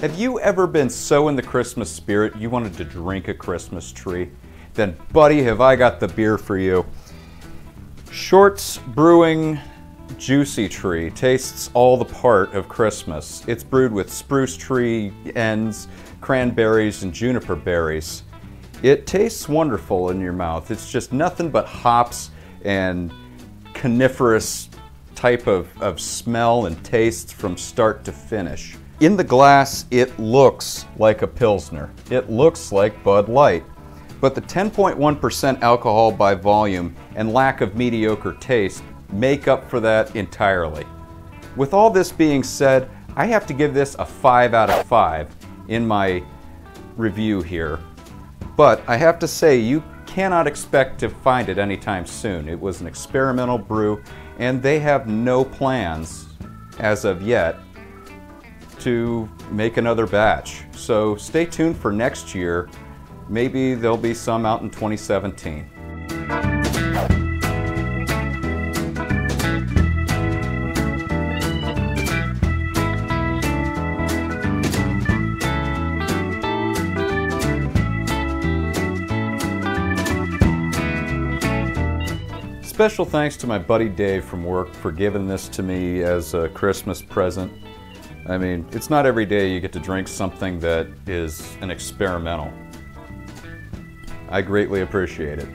Have you ever been so in the Christmas spirit you wanted to drink a Christmas tree? Then, buddy, have I got the beer for you. Short's Brewing Juicy Tree tastes all the part of Christmas. It's brewed with spruce tree ends, cranberries, and juniper berries. It tastes wonderful in your mouth. It's just nothing but hops and coniferous type of, of smell and taste from start to finish. In the glass, it looks like a Pilsner. It looks like Bud Light. But the 10.1% alcohol by volume and lack of mediocre taste make up for that entirely. With all this being said, I have to give this a 5 out of 5 in my review here. But I have to say, you cannot expect to find it anytime soon. It was an experimental brew, and they have no plans, as of yet, to make another batch. So stay tuned for next year. Maybe there'll be some out in 2017. Special thanks to my buddy Dave from work for giving this to me as a Christmas present. I mean, it's not every day you get to drink something that is an experimental. I greatly appreciate it.